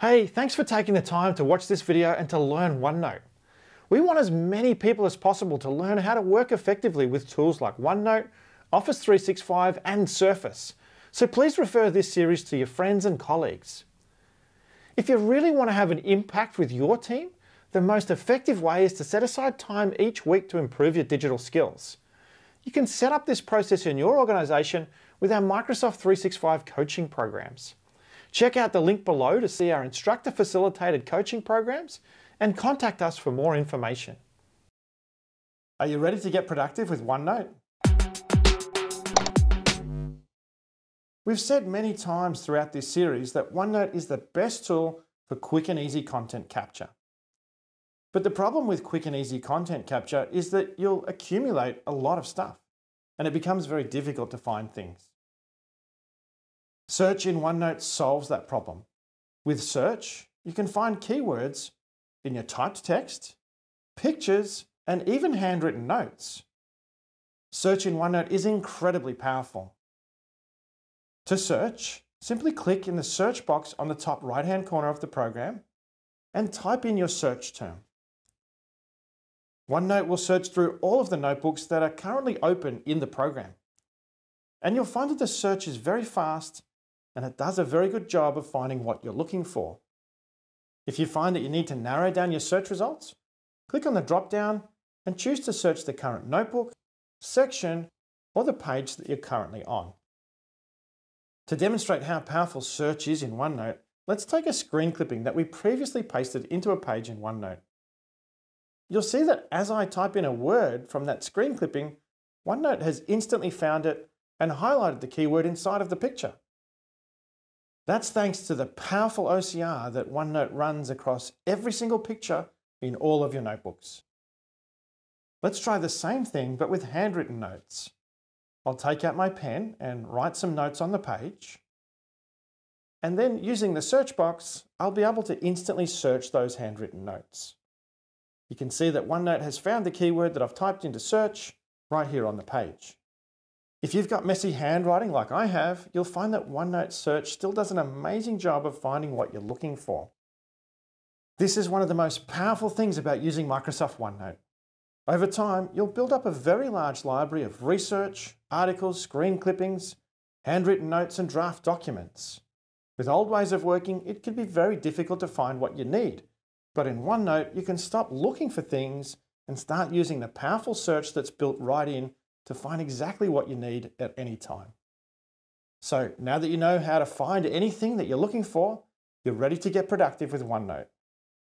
Hey, thanks for taking the time to watch this video and to learn OneNote. We want as many people as possible to learn how to work effectively with tools like OneNote, Office 365 and Surface. So please refer this series to your friends and colleagues. If you really want to have an impact with your team, the most effective way is to set aside time each week to improve your digital skills. You can set up this process in your organization with our Microsoft 365 coaching programs. Check out the link below to see our instructor facilitated coaching programs and contact us for more information. Are you ready to get productive with OneNote? We've said many times throughout this series that OneNote is the best tool for quick and easy content capture. But the problem with quick and easy content capture is that you'll accumulate a lot of stuff and it becomes very difficult to find things. Search in OneNote solves that problem. With search, you can find keywords in your typed text, pictures, and even handwritten notes. Search in OneNote is incredibly powerful. To search, simply click in the search box on the top right hand corner of the program and type in your search term. OneNote will search through all of the notebooks that are currently open in the program. And you'll find that the search is very fast and it does a very good job of finding what you're looking for. If you find that you need to narrow down your search results, click on the drop down and choose to search the current notebook, section, or the page that you're currently on. To demonstrate how powerful search is in OneNote, let's take a screen clipping that we previously pasted into a page in OneNote. You'll see that as I type in a word from that screen clipping, OneNote has instantly found it and highlighted the keyword inside of the picture. That's thanks to the powerful OCR that OneNote runs across every single picture in all of your notebooks. Let's try the same thing but with handwritten notes. I'll take out my pen and write some notes on the page. And then using the search box, I'll be able to instantly search those handwritten notes. You can see that OneNote has found the keyword that I've typed into search right here on the page. If you've got messy handwriting like I have, you'll find that OneNote Search still does an amazing job of finding what you're looking for. This is one of the most powerful things about using Microsoft OneNote. Over time, you'll build up a very large library of research, articles, screen clippings, handwritten notes and draft documents. With old ways of working, it can be very difficult to find what you need. But in OneNote, you can stop looking for things and start using the powerful search that's built right in to find exactly what you need at any time. So now that you know how to find anything that you're looking for, you're ready to get productive with OneNote.